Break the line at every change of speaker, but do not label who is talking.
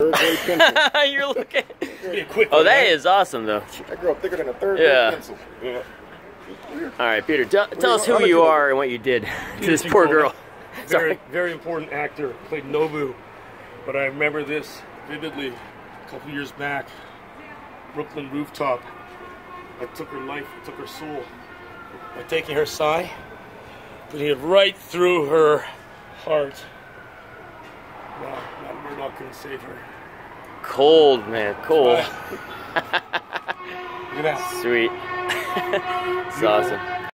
Third grade pencil.
You're looking.
Be a quick
Oh, that is awesome, though.
I grew up thicker than a third
Yeah.
pencil.
Yeah.
All right, Peter, tell, tell us who you are and what you did to this poor girl.
Very, very important actor. Played Nobu. But I remember this vividly a couple years back. Brooklyn rooftop. I took her life, I took her soul. By taking her sai, putting it right through her heart. Murdock couldn't save her.
Cold, man, cold.
Look at that.
Sweet. it's awesome.